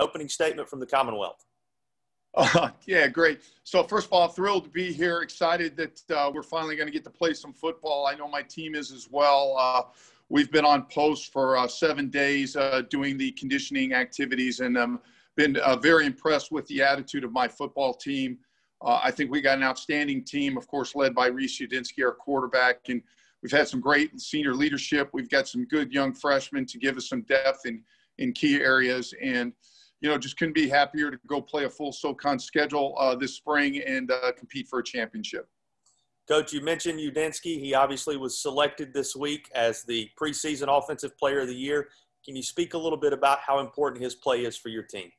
opening statement from the Commonwealth. Uh, yeah, great. So first of all, thrilled to be here. Excited that uh, we're finally going to get to play some football. I know my team is as well. Uh, we've been on post for uh, seven days uh, doing the conditioning activities, and um, been uh, very impressed with the attitude of my football team. I think we got an outstanding team, of course, led by Reece Udinski, our quarterback, and we've had some great senior leadership. We've got some good young freshmen to give us some depth in in key areas, and you know, just couldn't be happier to go play a full SoCon schedule uh, this spring and uh, compete for a championship. Coach, you mentioned Udinski. He obviously was selected this week as the preseason Offensive Player of the Year. Can you speak a little bit about how important his play is for your team?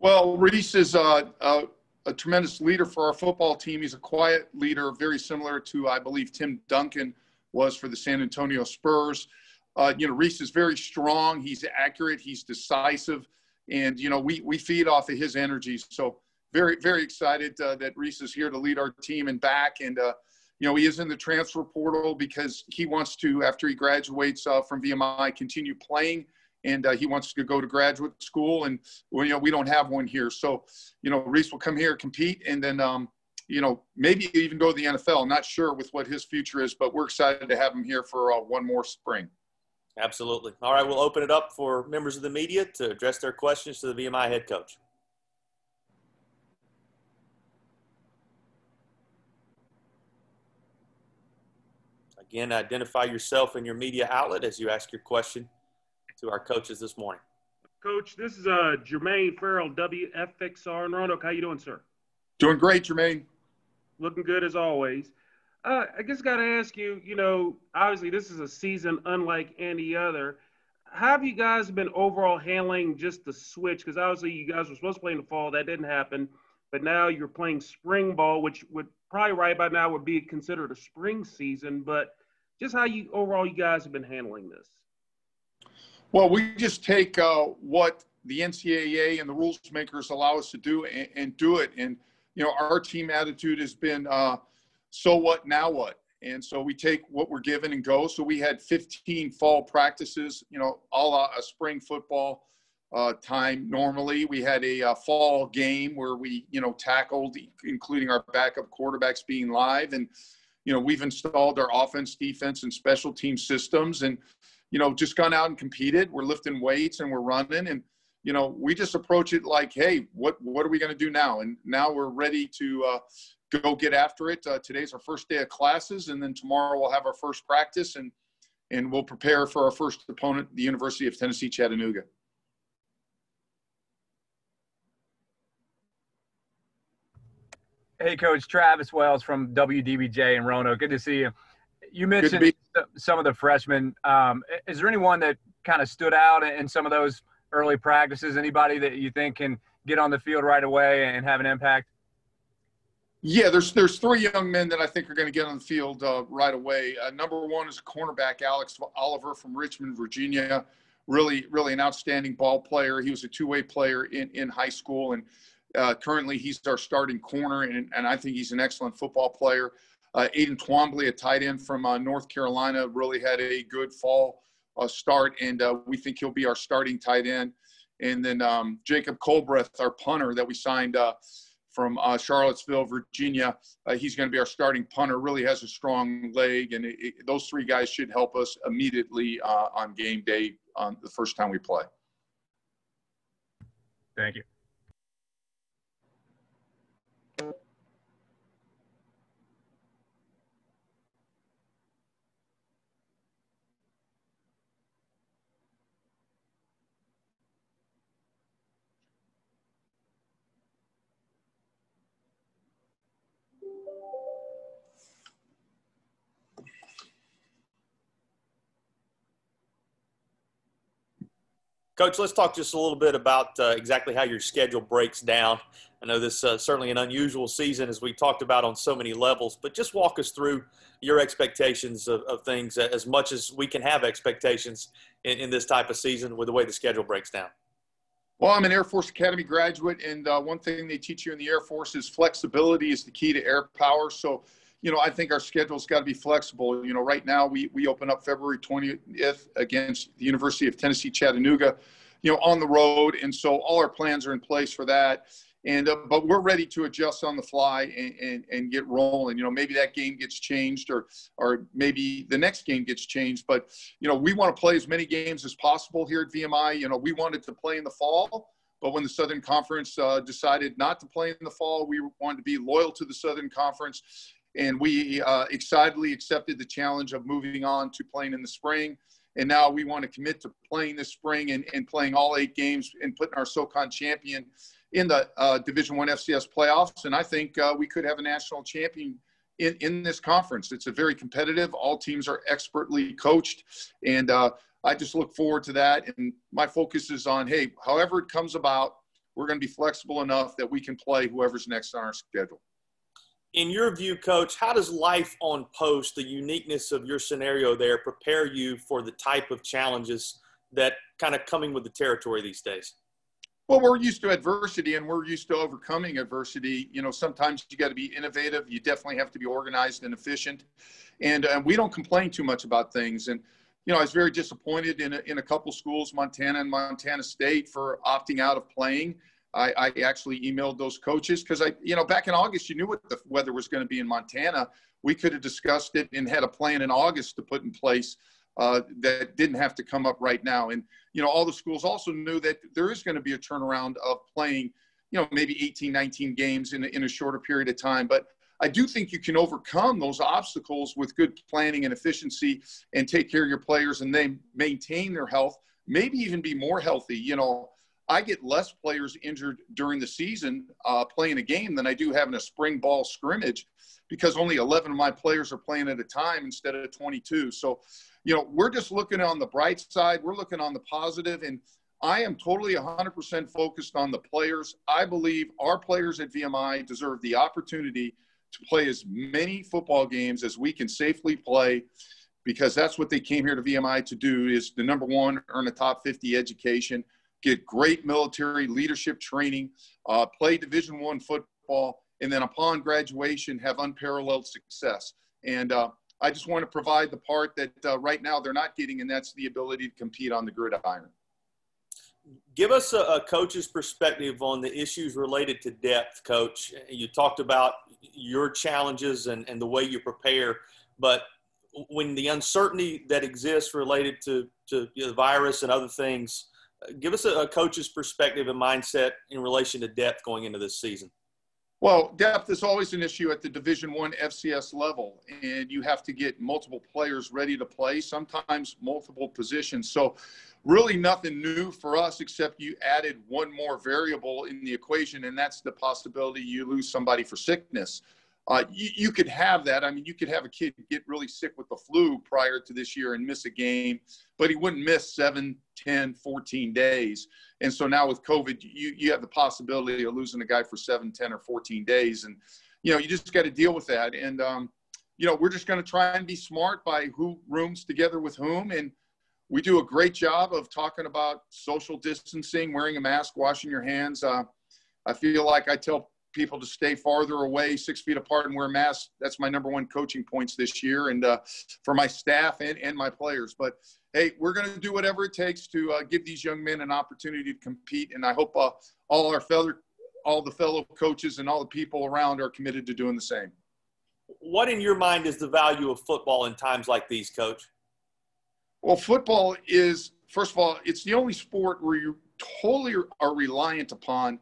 Well, Reece is uh, uh, a tremendous leader for our football team. He's a quiet leader, very similar to, I believe, Tim Duncan was for the San Antonio Spurs. Uh, you know, Reece is very strong. He's accurate. He's decisive and you know we we feed off of his energy. So very very excited uh, that Reece is here to lead our team and back. And uh, you know he is in the transfer portal because he wants to after he graduates uh, from VMI continue playing. And uh, he wants to go to graduate school, and well, you know we don't have one here. So, you know, Reece will come here, compete, and then um, you know, maybe even go to the NFL. I'm not sure with what his future is, but we're excited to have him here for uh, one more spring. Absolutely. All right, we'll open it up for members of the media to address their questions to the VMI head coach. Again, identify yourself and your media outlet as you ask your question to our coaches this morning. Coach, this is uh, Jermaine Farrell, WFXR in Roanoke. How you doing, sir? Doing great, Jermaine. Looking good as always. Uh, I guess got to ask you, you know, obviously this is a season unlike any other. How have you guys been overall handling just the switch? Because obviously you guys were supposed to play in the fall, that didn't happen. But now you're playing spring ball, which would probably right by now would be considered a spring season. But just how you overall you guys have been handling this? Well, we just take uh, what the NCAA and the rules makers allow us to do and, and, do it. And you know, our team attitude has been. Uh, so what now what? And so we take what we're given and go. So we had 15 fall practices you know all a spring football uh, time normally. We had a, a, fall game where we you know tackled including our backup quarterbacks being live. And you know we've installed our offense defense and special team systems and you know just gone out and competed. We're lifting weights and we're running. And you know we just approach it like hey what what are we going to do now? And now we're ready to uh, go get after it. Uh, today's our first day of classes, and then tomorrow we'll have our first practice, and and we'll prepare for our first opponent, the University of Tennessee Chattanooga. Hey, Coach Travis Wells from WDBJ in Roanoke. Good to see you. You mentioned some of the freshmen. Um, is there anyone that kind of stood out in some of those early practices? Anybody that you think can get on the field right away and have an impact? Yeah, there's there's three young men that I think are going to get on the field uh, right away. Uh, number one is cornerback Alex Oliver from Richmond, Virginia. Really, really an outstanding ball player. He was a two-way player in, in high school, and uh, currently he's our starting corner, and, and I think he's an excellent football player. Uh, Aiden Twombly, a tight end from uh, North Carolina, really had a good fall uh, start, and we think he'll be our starting tight end. And then um, Jacob Colbreth, our punter that we signed from uh, Charlottesville, Virginia. Uh, he's going to be our starting punter. Really has a strong leg, and it, it, those three guys should help us immediately uh, on game day on the first time we play. Thank you. Coach, let's talk just a little bit about uh, exactly how your schedule breaks down. I know this is uh, certainly an unusual season, as we talked about on so many levels, but just walk us through your expectations of, of things as much as we can have expectations in, in, this type of season with the way the schedule breaks down. Well, I'm an Air Force Academy graduate, and uh, one thing they teach you in the Air Force is flexibility is the key to air power. So, you know, I think our schedule's got to be flexible. You know, right now we, we open up February 20th against the University of Tennessee Chattanooga. you know, on the road. And so all our plans are in place for that. And uh, but we're ready to adjust on the fly and, and, and get rolling. You know, maybe that game gets changed, or or maybe the next game gets changed. But you know, we want to play as many games as possible here at VMI. You know, we wanted to play in the fall, but when the Southern Conference uh, decided not to play in the fall, we wanted to be loyal to the Southern Conference, and we uh, excitedly accepted the challenge of moving on to playing in the spring. And now we want to commit to playing this spring and, and playing all eight games and putting our SoCon champion in the uh, Division One FCS playoffs, and I think uh, we could have a national champion in, in this conference. It's a very competitive. All teams are expertly coached, and uh, I just look forward to that. And my focus is on, hey, however it comes about, we're going to be flexible enough that we can play whoever's next on our schedule. In your view, coach, how does life on post, the uniqueness of your scenario there, prepare you for the type of challenges that kind of coming with the territory these days? Well, we're used to adversity and we're used to overcoming adversity. You know, sometimes you got to be innovative. You definitely have to be organized and efficient. And, uh, we don't complain too much about things. And, you know, I was very disappointed in a, in a couple schools, Montana and Montana State, for opting out of playing. I, I actually emailed those coaches because I, you know, back in August, you knew what the weather was going to be in Montana. We could have discussed it and had a plan in August to put in place uh, that didn't have to come up right now. And, you know, all the schools also knew that there is going to be a turnaround of playing, you know, maybe 18, 19 games in in a shorter period of time. But I do think you can overcome those obstacles with good planning and efficiency and take care of your players and they maintain their health, maybe even be more healthy. You know, I get less players injured during the season uh, playing a game than I do having a spring ball scrimmage because only 11 of my players are playing at a time instead of 22. So, you know, we're just looking on the bright side. We're looking on the positive, and I am totally 100% focused on the players. I believe our players at VMI deserve the opportunity to play as many football games as we can safely play because that's what they came here to VMI to do is the number one, earn a top 50 education, get great military leadership training, uh, play Division One football, and then upon graduation have unparalleled success. And uh, I just want to provide the part that uh, right now they're not getting, and that's the ability to compete on the gridiron. Give us a, a, coach's perspective on the issues related to depth, coach. You talked about your challenges and, and the way you prepare, but when the uncertainty that exists related to, to the virus and other things, give us a, a coach's perspective and mindset in relation to depth going into this season. Well, depth is always an issue at the Division One FCS level, and you have to get multiple players ready to play. Sometimes multiple positions. So, really, nothing new for us except you added one more variable in the equation, and that's the possibility you lose somebody for sickness. Uh, you, you, could have that. I mean, you could have a kid get really sick with the flu prior to this year and miss a game, but he wouldn't miss seven, 10, 14 days. And so now with COVID, you, you have the possibility of losing a guy for seven, 10, or 14 days. And, you know, you just got to deal with that. And, um, you know, we're just going to try and be smart by who rooms together with whom. And we do a great job of talking about social distancing, wearing a mask, washing your hands. Uh, I feel like I tell people to stay farther away, six feet apart, and wear masks. That's my number one coaching points this year, and uh, for my staff and, and my players. But hey, we're going to do whatever it takes to uh, give these young men an opportunity to compete, and I hope uh, all our fellow, all the fellow coaches and all the people around are committed to doing the same. What, in your mind, is the value of football in times like these, Coach? Well, football is first of all, it's the only sport where you totally are reliant upon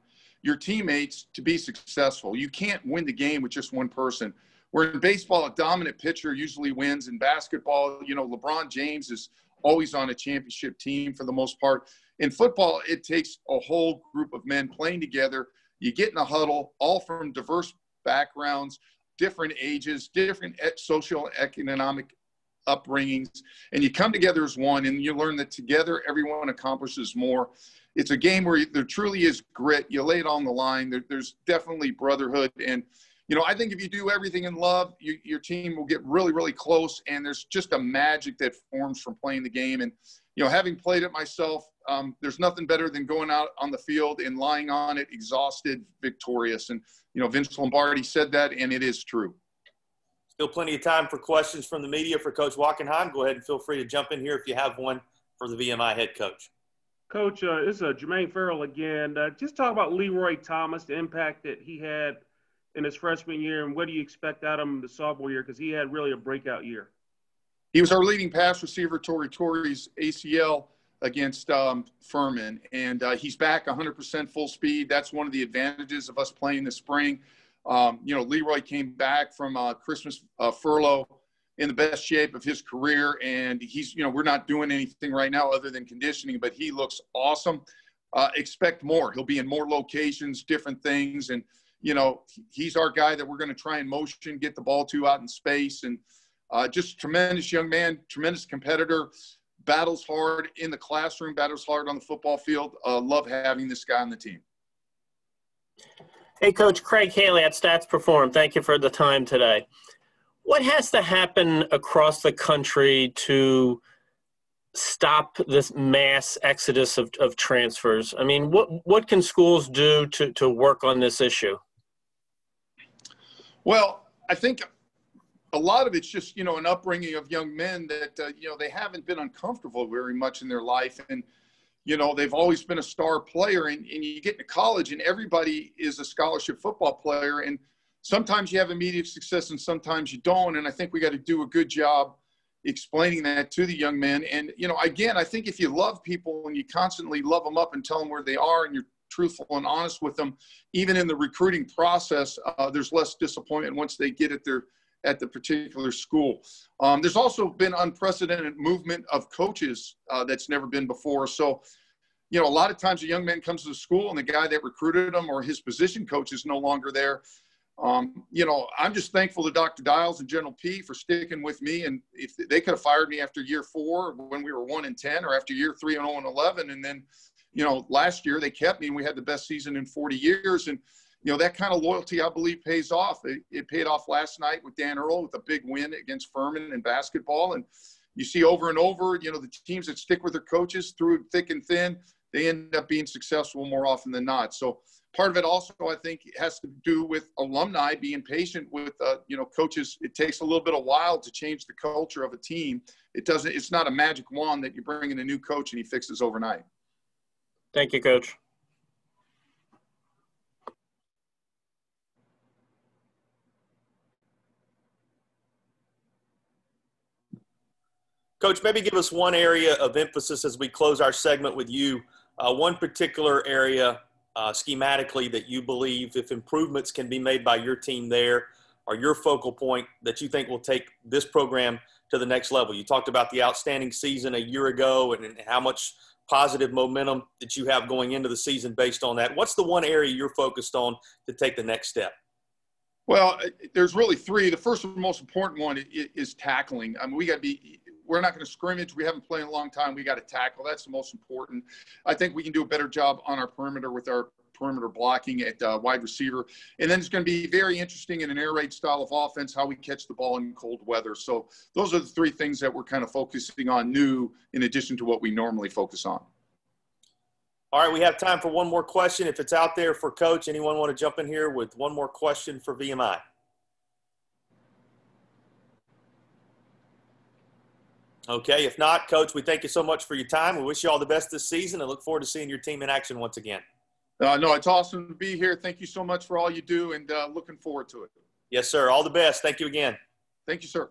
your teammates to be successful. You can't win the game with just one person. Where in baseball, a dominant pitcher usually wins. In basketball, you know, LeBron James is always on a championship team for the most part. In football, it takes a whole group of men playing together. You get in a huddle, all from diverse backgrounds, different ages, different social economic upbringings, and you come together as one, and you learn that together everyone accomplishes more it's a game where there truly is grit. You lay it on the line. There, there's definitely brotherhood, and you know I think if you do everything in love, you, your team will get really, really close. And there's just a magic that forms from playing the game. And you know, having played it myself, um, there's nothing better than going out on the field and lying on it, exhausted, victorious. And you know, Vince Lombardi said that, and it is true. Still plenty of time for questions from the media for Coach Wachenheim. Go ahead and feel free to jump in here if you have one for the VMI head coach. Coach, uh, this is uh, Jermaine Farrell again. Uh, just talk about Leroy Thomas, the impact that he had in his freshman year, and what do you expect out of him the sophomore year? Because he had really a breakout year. He was our leading pass receiver, Tory Tory's ACL against um, Furman, and uh, he's back 100% full speed. That's one of the advantages of us playing this spring. Um, you know, Leroy came back from uh, Christmas uh, furlough in the best shape of his career, and he's you know we're not doing anything right now other than conditioning, but he looks awesome. Uh, expect more. He'll be in more locations, different things, and you know he's our guy that we're going to try and motion, get the ball to out in space, and uh, just tremendous young man, tremendous competitor battles hard in the classroom, battles hard on the football field. Uh, love having this guy on the team. Hey, Coach Craig Haley at Stats Perform. Thank you for the time today. What has to happen across the country to stop this mass exodus of, of transfers? I mean, what what can schools do to, to work on this issue? Well, I think a lot of it's just you know an upbringing of young men that uh, you know they haven't been uncomfortable very much in their life and you know they've always been a star player and, and you get to college and everybody is a scholarship football player and sometimes you have immediate success and sometimes you don't and i think we got to do a good job explaining that to the young men and you know again i think if you love people and you constantly love them up and tell them where they are and you're truthful and honest with them even in the recruiting process uh, there's less disappointment once they get at their at the particular school. Um, there's also been unprecedented movement of coaches uh, that's never been before. So, you know, a lot of times a young man comes to the school and the guy that recruited him or his position coach is no longer there. Um, you know, I'm just thankful to Dr. Diles and General Peay for sticking with me. And if they could have fired me after year four when we were one and 10 or after year three and 0 and 11. And then, you know, last year they kept me and we had the best season in 40 years. And, you know, that kind of loyalty, I believe, pays off. It, it, paid off last night with Dan Earl with a big win against Furman in basketball. And you see over and over, you know, the teams that stick with their coaches through thick and thin, they end up being successful more often than not. So part of it also, I think, has to do with alumni being patient with, uh, you know, coaches. It takes a little bit of while to change the culture of a team. It doesn't, it's not a magic wand that you bring in a new coach and he fixes overnight. Thank you, coach. Coach, maybe give us one area of emphasis as we close our segment with you. Uh, one particular area uh, schematically that you believe, if improvements can be made by your team there, or your focal point that you think will take this program to the next level. You talked about the outstanding season a year ago and, and how much positive momentum that you have going into the season based on that. What's the one area you're focused on to take the next step? Well, there's really three. The first and most important one is tackling. I mean, we got to be we're not going to scrimmage. We haven't played in a long time. We got to tackle. That's the most important. I think we can do a better job on our perimeter with our perimeter blocking at uh, wide receiver. And then it's going to be very interesting in an air raid style of offense how we catch the ball in cold weather. So those are the three things that we're kind of focusing on new in addition to what we normally focus on. All right, we have time for one more question. If it's out there for coach, anyone want to jump in here with one more question for VMI? Okay, if not, Coach, we thank you so much for your time. We wish you all the best this season and look forward to seeing your team in action once again. Uh, no, it's awesome to be here. Thank you so much for all you do and uh, looking forward to it. Yes, sir. All the best. Thank you again. Thank you, sir.